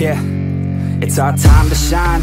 Yeah, it's our time to shine.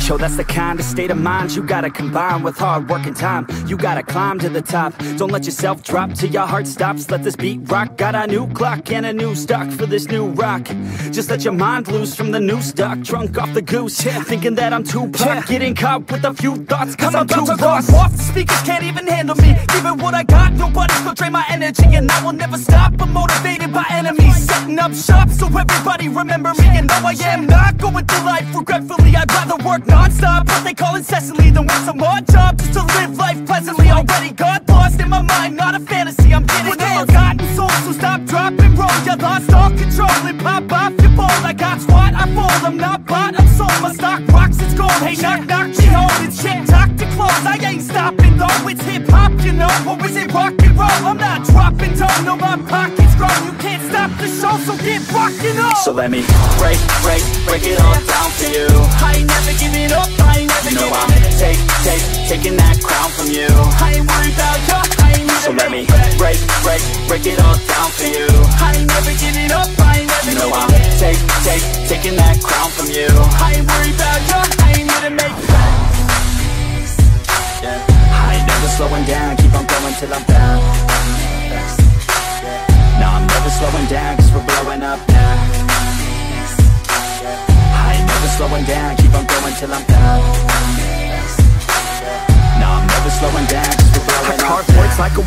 Show that's the kind of state of mind you gotta combine with hard work and time. You gotta climb to the top. Don't let yourself drop till your heart stops. Let this beat rock. Got a new clock and a new stock for this new rock. Just let your mind loose from the new stock. Drunk off the goose, yeah. thinking that I'm too pop. Yeah. Getting caught with a few thoughts cause, I'm, I'm too lost off, the speakers can't even handle me. Giving what I got, nobody's gonna drain my energy And I will never stop, I'm motivated by enemies Setting up shop so everybody remember me. And no I am not going through life regretfully I'd rather work non-stop. What they call incessantly Then work some more job Just to live life pleasantly. Already got lost in my mind Not a fantasy, I'm getting With a forgotten soul So stop, drop, and roll You lost all control And pop off your ball. I got squat, I fall. I'm not bought, I'm sold. My stock rocks, it's gold. Hey, knock, knock, she holding shit Talk to close. I ain't stopping though. It's hip-hop, you know Or is it rock and roll? I'm not dropping down No, my pocket's So let me break, break, break it all down for you. I ain't never giving up I ain't never You know I'm take, take, taking that crown from you. I ain't worried about you I ain't So let me break, break, break it all down for you. I ain't never giving up I ain't never You know I'm take, take, taking that crown from you. I ain't worried about you I ain't here to make yeah. I ain't never slowing down Keep on going till I'm down No, I'm never slowing down Cause we're blowing up now slowing down, keep on going till I'm down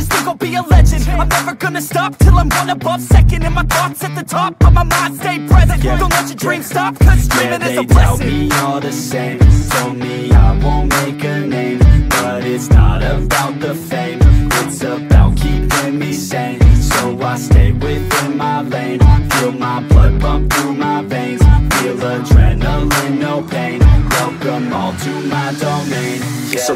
others think I'll be a legend. I'm never gonna stop till I'm one above second And my thoughts at the top, but my mind. Stay present. Yeah. Don't let your dreams stop, cause dreaming yeah, is a blessing. they me all the same. Told me I won't make a name But it's not about the fame. It's about keeping me sane. So I stay within my lane. Feel my blood pump through my veins. Feel adrenaline, no pain. Welcome all to my domain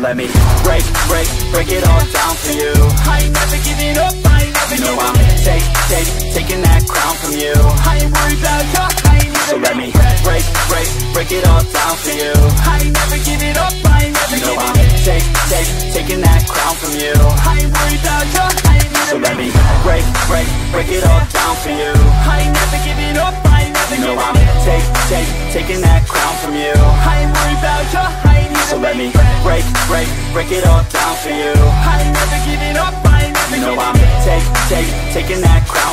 let me break, break, break it all down for you I ain't never giving up, I ain't never know I'm take, take, taking that crown from you I ain't worried about you, I ain't So let me break, break, break it all down for you I ain't never giving up, I ain't never know I'm take, take, taking that crown from you I ain't worried about you, I ain't So let me break, break, break it all down for you I ain't never giving up, I ain't never know I'm take, take, taking that crown from you I ain't worried about you, I ain't So let me break, break, break it all down for you. I ain't never giving up, I ain't never You know I'm take, take, taking that crown